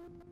thank you